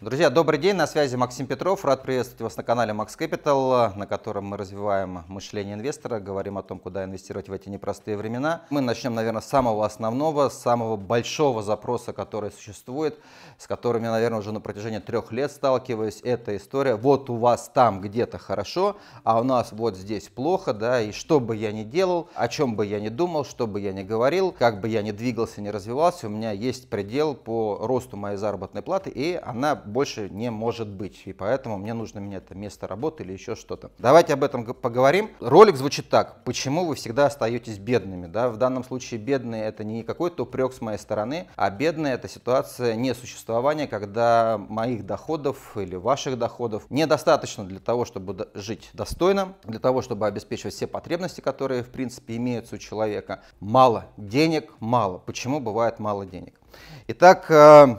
Друзья, добрый день, на связи Максим Петров. Рад приветствовать вас на канале Max Capital, на котором мы развиваем мышление инвестора, говорим о том, куда инвестировать в эти непростые времена. Мы начнем, наверное, с самого основного, с самого большого запроса, который существует, с которым я, наверное, уже на протяжении трех лет сталкиваюсь. Это история, вот у вас там где-то хорошо, а у нас вот здесь плохо, да, и что бы я ни делал, о чем бы я ни думал, что бы я ни говорил, как бы я ни двигался, ни развивался, у меня есть предел по росту моей заработной платы, и она больше не может быть. И поэтому мне нужно менять это место работы или еще что-то. Давайте об этом поговорим. Ролик звучит так. Почему вы всегда остаетесь бедными? Да? В данном случае бедные это не какой-то упрек с моей стороны, а бедные это ситуация несуществования, когда моих доходов или ваших доходов недостаточно для того, чтобы жить достойно, для того, чтобы обеспечивать все потребности, которые в принципе имеются у человека. Мало денег, мало. Почему бывает мало денег? Итак, э,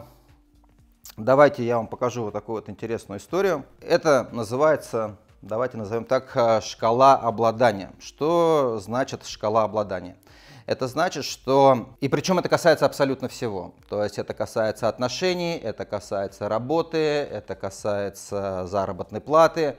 Давайте я вам покажу вот такую вот интересную историю. Это называется, давайте назовем так, э, шкала обладания. Что значит шкала обладания? Это значит, что... И причем это касается абсолютно всего. То есть это касается отношений, это касается работы, это касается заработной платы.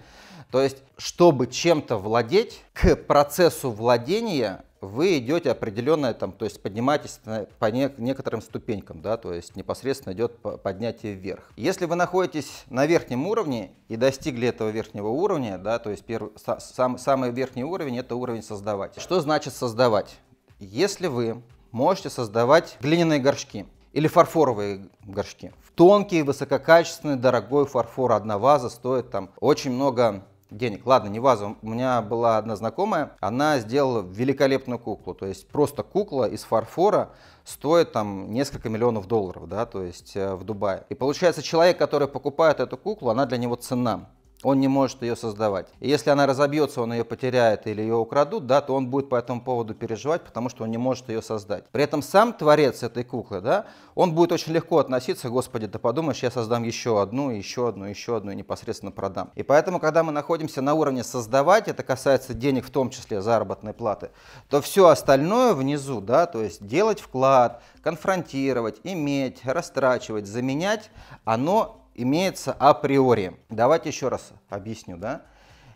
То есть, чтобы чем-то владеть, к процессу владения вы идете определенное, там, то есть поднимаетесь по некоторым ступенькам, да, то есть непосредственно идет поднятие вверх. Если вы находитесь на верхнем уровне и достигли этого верхнего уровня, да, то есть первый, сам, самый верхний уровень это уровень создавать. Что значит создавать? Если вы можете создавать глиняные горшки или фарфоровые горшки, тонкий, высококачественный, дорогой фарфор, одна ваза стоит там очень много денег. Ладно, не вазу. У меня была одна знакомая, она сделала великолепную куклу. То есть просто кукла из фарфора стоит там несколько миллионов долларов, да, то есть э, в Дубае. И получается, человек, который покупает эту куклу, она для него цена он не может ее создавать. И если она разобьется, он ее потеряет или ее украдут, да, то он будет по этому поводу переживать, потому что он не может ее создать. При этом сам творец этой куклы, да, он будет очень легко относиться, господи, да подумаешь, я создам еще одну, еще одну, еще одну и непосредственно продам. И поэтому, когда мы находимся на уровне создавать, это касается денег в том числе заработной платы, то все остальное внизу, да, то есть делать вклад, конфронтировать, иметь, растрачивать, заменять, оно имеется априори. Давайте еще раз объясню. Да?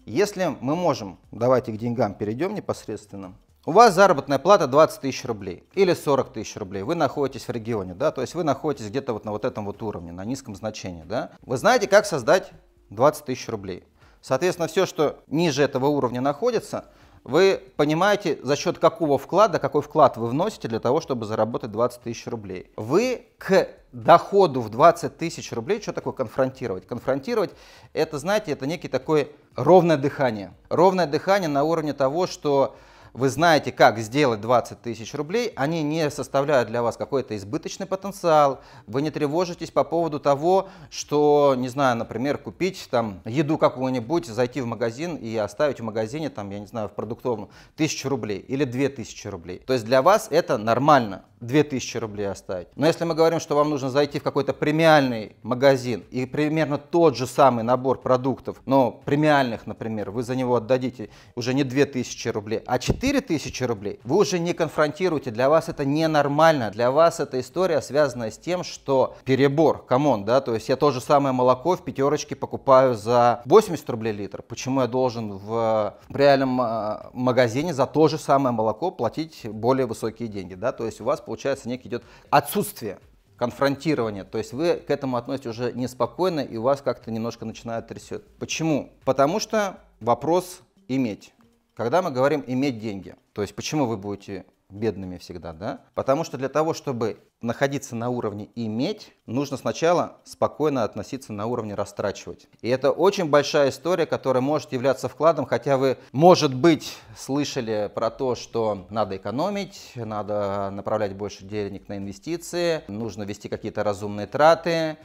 Если мы можем, давайте к деньгам перейдем непосредственно. У вас заработная плата 20 тысяч рублей или 40 тысяч рублей. Вы находитесь в регионе, да, то есть вы находитесь где-то вот на вот этом вот уровне, на низком значении, да. Вы знаете, как создать 20 тысяч рублей. Соответственно, все, что ниже этого уровня находится, вы понимаете, за счет какого вклада, какой вклад вы вносите для того, чтобы заработать 20 тысяч рублей. Вы к доходу в 20 тысяч рублей, что такое конфронтировать? Конфронтировать, это, знаете, это некий такой ровное дыхание. Ровное дыхание на уровне того, что вы знаете, как сделать 20 тысяч рублей, они не составляют для вас какой-то избыточный потенциал, вы не тревожитесь по поводу того, что, не знаю, например, купить там еду какую-нибудь, зайти в магазин и оставить в магазине, там, я не знаю, в продуктовом, тысячу рублей или две тысячи рублей. То есть для вас это нормально. 2000 рублей оставить. Но если мы говорим, что вам нужно зайти в какой-то премиальный магазин и примерно тот же самый набор продуктов, но премиальных, например, вы за него отдадите уже не 2000 рублей, а 4000 рублей, вы уже не конфронтируете, для вас это ненормально, для вас эта история связана с тем, что перебор, come on, да, то есть я то же самое молоко в пятерочке покупаю за 80 рублей литр, почему я должен в реальном а, магазине за то же самое молоко платить более высокие деньги, да, то есть у вас получается некий идет отсутствие конфронтирования. То есть вы к этому относитесь уже неспокойно, и у вас как-то немножко начинает трясет. Почему? Потому что вопрос иметь. Когда мы говорим иметь деньги, то есть почему вы будете бедными всегда, да? Потому что для того, чтобы находиться на уровне иметь, нужно сначала спокойно относиться на уровне растрачивать. И это очень большая история, которая может являться вкладом, хотя вы, может быть, слышали про то, что надо экономить, надо направлять больше денег на инвестиции, нужно вести какие-то разумные траты,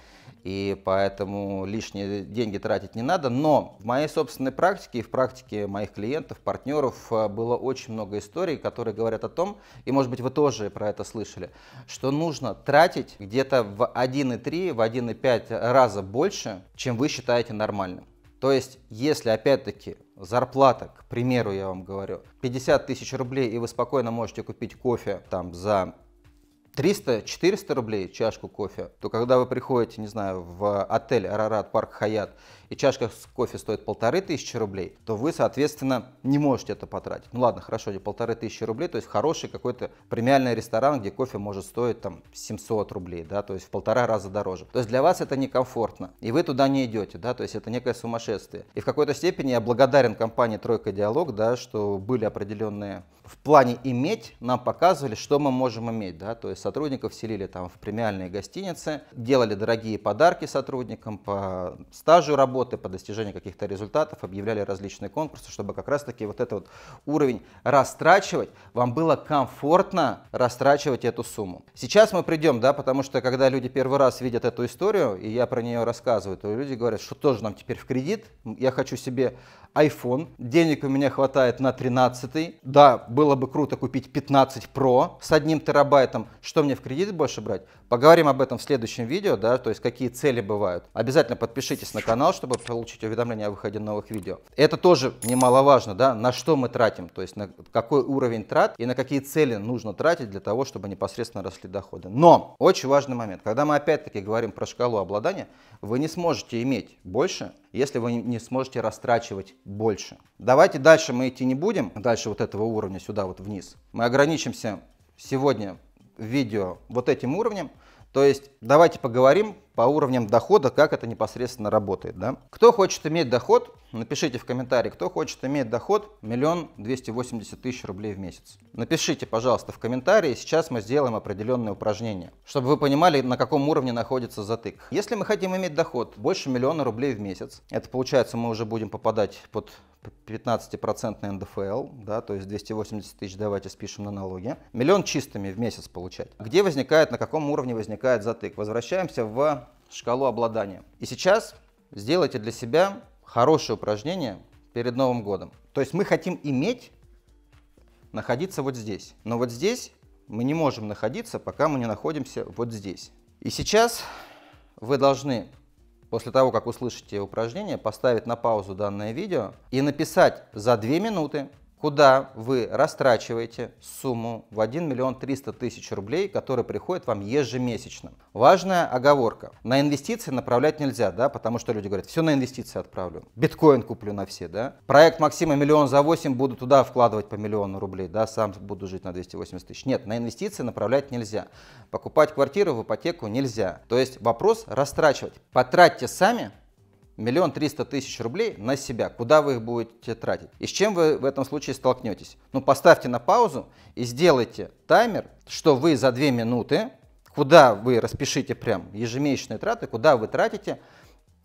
и поэтому лишние деньги тратить не надо. Но в моей собственной практике и в практике моих клиентов, партнеров э, было очень много историй, которые говорят о том, и может быть вы тоже про это слышали, что нужно тратить где-то в 1,3, в 1,5 раза больше, чем вы считаете нормальным. То есть, если опять-таки зарплата, к примеру, я вам говорю, 50 тысяч рублей, и вы спокойно можете купить кофе там за 300-400 рублей чашку кофе, то когда вы приходите, не знаю, в отель Арарат Парк Хаят, и чашка с кофе стоит полторы тысячи рублей, то вы, соответственно, не можете это потратить. Ну ладно, хорошо, не полторы тысячи рублей, то есть хороший какой-то премиальный ресторан, где кофе может стоить там 700 рублей, да, то есть в полтора раза дороже. То есть для вас это некомфортно, и вы туда не идете, да, то есть это некое сумасшествие. И в какой-то степени я благодарен компании Тройка Диалог, да, что были определенные в плане иметь, нам показывали, что мы можем иметь, да, то есть сотрудников селили там в премиальные гостиницы, делали дорогие подарки сотрудникам по стажу работы, работы, по достижению каких-то результатов, объявляли различные конкурсы, чтобы как раз-таки вот этот вот уровень растрачивать, вам было комфортно растрачивать эту сумму. Сейчас мы придем, да, потому что когда люди первый раз видят эту историю, и я про нее рассказываю, то люди говорят, что тоже нам теперь в кредит, я хочу себе iPhone, денег у меня хватает на 13, да, было бы круто купить 15 Pro с одним терабайтом, что мне в кредит больше брать? Поговорим об этом в следующем видео, да, то есть какие цели бывают. Обязательно подпишитесь на канал, чтобы получить уведомления о выходе новых видео. Это тоже немаловажно, да, на что мы тратим, то есть на какой уровень трат и на какие цели нужно тратить для того, чтобы непосредственно росли доходы. Но очень важный момент, когда мы опять-таки говорим про шкалу обладания, вы не сможете иметь больше, если вы не сможете растрачивать больше. Давайте дальше мы идти не будем, дальше вот этого уровня сюда вот вниз. Мы ограничимся сегодня видео вот этим уровнем. То есть давайте поговорим по уровням дохода, как это непосредственно работает. Да? Кто хочет иметь доход, напишите в комментарии, кто хочет иметь доход миллион двести восемьдесят тысяч рублей в месяц. Напишите, пожалуйста, в комментарии, сейчас мы сделаем определенные упражнения, чтобы вы понимали, на каком уровне находится затык. Если мы хотим иметь доход больше миллиона рублей в месяц, это получается мы уже будем попадать под 15% НДФЛ, да, то есть 280 тысяч давайте спишем на налоги. Миллион чистыми в месяц получать. Где возникает, на каком уровне возникает затык? Возвращаемся в шкалу обладания. И сейчас сделайте для себя хорошее упражнение перед Новым годом. То есть мы хотим иметь, находиться вот здесь. Но вот здесь мы не можем находиться, пока мы не находимся вот здесь. И сейчас вы должны, после того, как услышите упражнение, поставить на паузу данное видео и написать за 2 минуты куда вы растрачиваете сумму в 1 миллион 300 тысяч рублей, которая приходит вам ежемесячно. Важная оговорка. На инвестиции направлять нельзя, да, потому что люди говорят, все на инвестиции отправлю. Биткоин куплю на все, да. Проект Максима миллион за 8 буду туда вкладывать по миллиону рублей, да, сам буду жить на 280 тысяч. Нет, на инвестиции направлять нельзя. Покупать квартиру в ипотеку нельзя. То есть вопрос растрачивать. Потратьте сами, миллион триста тысяч рублей на себя. Куда вы их будете тратить? И с чем вы в этом случае столкнетесь? Ну, поставьте на паузу и сделайте таймер, что вы за две минуты, куда вы распишите прям ежемесячные траты, куда вы тратите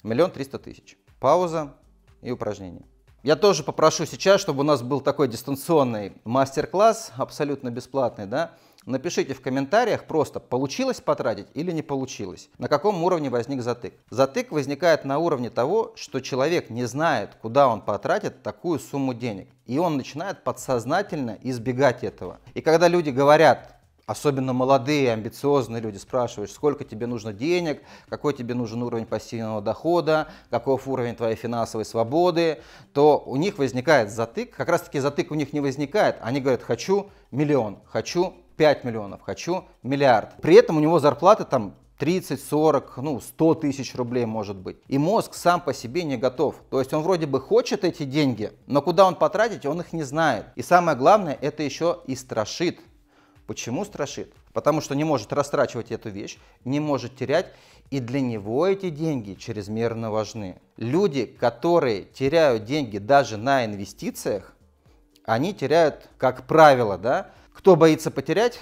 миллион триста тысяч. Пауза и упражнение. Я тоже попрошу сейчас, чтобы у нас был такой дистанционный мастер-класс, абсолютно бесплатный, да, Напишите в комментариях просто, получилось потратить или не получилось. На каком уровне возник затык. Затык возникает на уровне того, что человек не знает, куда он потратит такую сумму денег. И он начинает подсознательно избегать этого. И когда люди говорят, особенно молодые, амбициозные люди, спрашивают, сколько тебе нужно денег, какой тебе нужен уровень пассивного дохода, каков уровень твоей финансовой свободы, то у них возникает затык. Как раз таки затык у них не возникает. Они говорят, хочу миллион, хочу 5 миллионов, хочу миллиард. При этом у него зарплата там 30, 40, ну 100 тысяч рублей может быть. И мозг сам по себе не готов. То есть он вроде бы хочет эти деньги, но куда он потратить, он их не знает. И самое главное, это еще и страшит. Почему страшит? Потому что не может растрачивать эту вещь, не может терять, и для него эти деньги чрезмерно важны. Люди, которые теряют деньги даже на инвестициях, они теряют, как правило, да, кто боится потерять,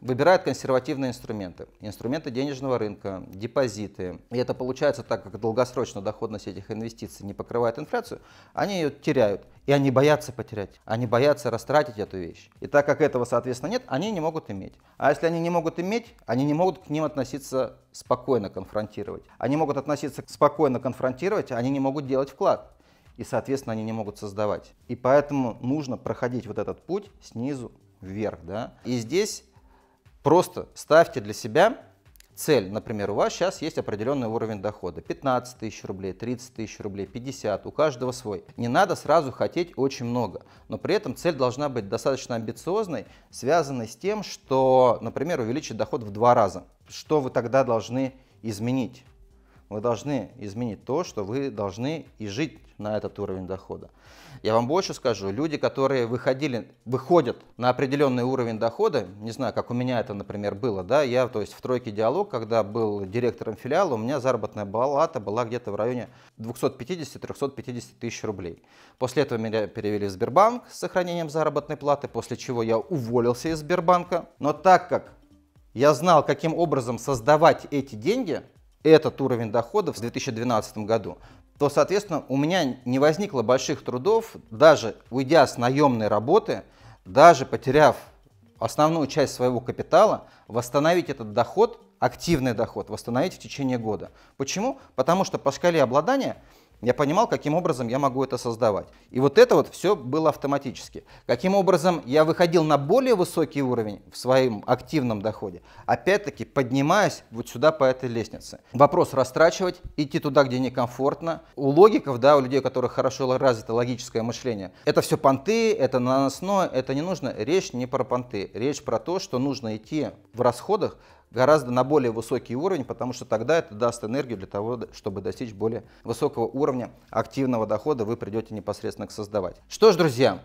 выбирает консервативные инструменты. Инструменты денежного рынка, депозиты. И это получается так, как долгосрочно доходность этих инвестиций не покрывает инфляцию, они ее теряют. И они боятся потерять, они боятся растратить эту вещь. И так как этого, соответственно, нет, они не могут иметь. А если они не могут иметь, они не могут к ним относиться спокойно, конфронтировать. Они могут относиться спокойно, конфронтировать, они не могут делать вклад. И, соответственно, они не могут создавать. И поэтому нужно проходить вот этот путь снизу вверх. Да? И здесь просто ставьте для себя цель, например, у вас сейчас есть определенный уровень дохода, 15 тысяч рублей, 30 тысяч рублей, 50, у каждого свой. Не надо сразу хотеть очень много, но при этом цель должна быть достаточно амбициозной, связанной с тем, что, например, увеличить доход в два раза. Что вы тогда должны изменить? Вы должны изменить то, что вы должны и жить на этот уровень дохода. Я вам больше скажу, люди, которые выходили, выходят на определенный уровень дохода, не знаю, как у меня это, например, было, да, я, то есть в тройке диалог, когда был директором филиала, у меня заработная балата была где-то в районе 250-350 тысяч рублей. После этого меня перевели в Сбербанк с сохранением заработной платы, после чего я уволился из Сбербанка. Но так как я знал, каким образом создавать эти деньги, этот уровень доходов в 2012 году, то, соответственно, у меня не возникло больших трудов, даже уйдя с наемной работы, даже потеряв основную часть своего капитала, восстановить этот доход, активный доход, восстановить в течение года. Почему? Потому что по шкале обладания я понимал, каким образом я могу это создавать. И вот это вот все было автоматически. Каким образом я выходил на более высокий уровень в своем активном доходе, опять-таки поднимаясь вот сюда по этой лестнице. Вопрос растрачивать, идти туда, где некомфортно. У логиков, да, у людей, у которых хорошо развито логическое мышление, это все понты, это наносное, это не нужно. Речь не про понты, речь про то, что нужно идти в расходах гораздо на более высокий уровень, потому что тогда это даст энергию для того, чтобы достичь более высокого уровня активного дохода, вы придете непосредственно к создавать. Что ж, друзья,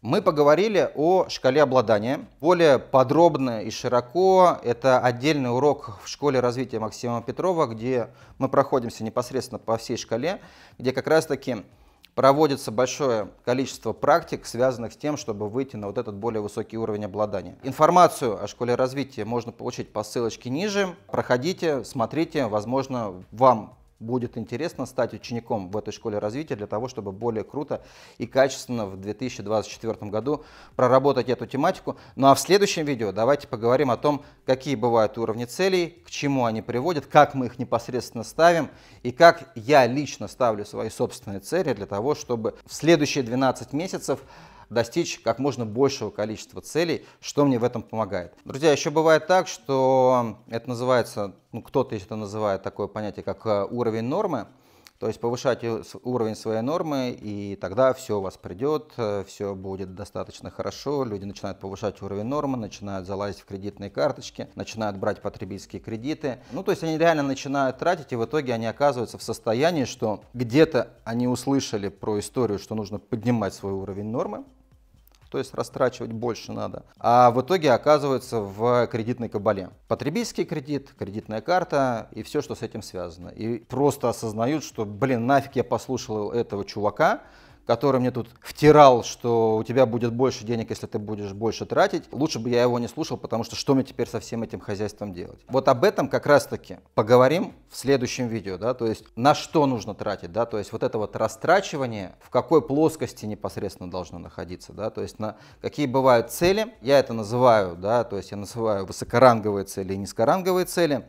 мы поговорили о шкале обладания. Более подробно и широко это отдельный урок в школе развития Максима Петрова, где мы проходимся непосредственно по всей шкале, где как раз таки проводится большое количество практик, связанных с тем, чтобы выйти на вот этот более высокий уровень обладания. Информацию о школе развития можно получить по ссылочке ниже. Проходите, смотрите, возможно, вам будет интересно стать учеником в этой школе развития для того, чтобы более круто и качественно в 2024 году проработать эту тематику. Ну а в следующем видео давайте поговорим о том, какие бывают уровни целей, к чему они приводят, как мы их непосредственно ставим и как я лично ставлю свои собственные цели для того, чтобы в следующие 12 месяцев достичь как можно большего количества целей, что мне в этом помогает. Друзья, еще бывает так, что это называется, ну, кто-то это называет такое понятие, как э, уровень нормы. То есть повышать уровень своей нормы, и тогда все у вас придет, э, все будет достаточно хорошо, люди начинают повышать уровень нормы, начинают залазить в кредитные карточки, начинают брать потребительские кредиты. Ну, то есть они реально начинают тратить, и в итоге они оказываются в состоянии, что где-то они услышали про историю, что нужно поднимать свой уровень нормы, то есть растрачивать больше надо. А в итоге оказывается в кредитной кабале. Потребительский кредит, кредитная карта и все, что с этим связано. И просто осознают, что, блин, нафиг я послушал этого чувака, который мне тут втирал, что у тебя будет больше денег, если ты будешь больше тратить, лучше бы я его не слушал, потому что что мне теперь со всем этим хозяйством делать? Вот об этом как раз-таки поговорим в следующем видео, да, то есть на что нужно тратить, да, то есть вот это вот растрачивание, в какой плоскости непосредственно должно находиться, да, то есть на какие бывают цели, я это называю, да, то есть я называю высокоранговые цели и низкоранговые цели,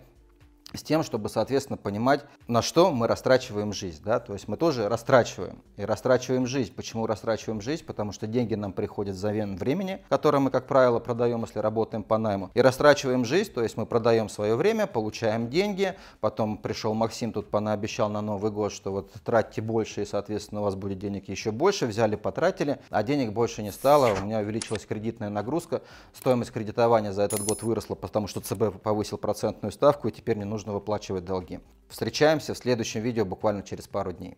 с тем, чтобы, соответственно, понимать, на что мы растрачиваем жизнь. Да? То есть мы тоже растрачиваем. И растрачиваем жизнь. Почему растрачиваем жизнь? Потому что деньги нам приходят за вен времени, которое мы, как правило, продаем, если работаем по найму. И растрачиваем жизнь, то есть мы продаем свое время, получаем деньги. Потом пришел Максим, тут понаобещал на Новый год, что вот тратьте больше, и, соответственно, у вас будет денег еще больше. Взяли, потратили, а денег больше не стало. У меня увеличилась кредитная нагрузка. Стоимость кредитования за этот год выросла, потому что ЦБ повысил процентную ставку, и теперь не нужно нужно выплачивать долги. Встречаемся в следующем видео буквально через пару дней.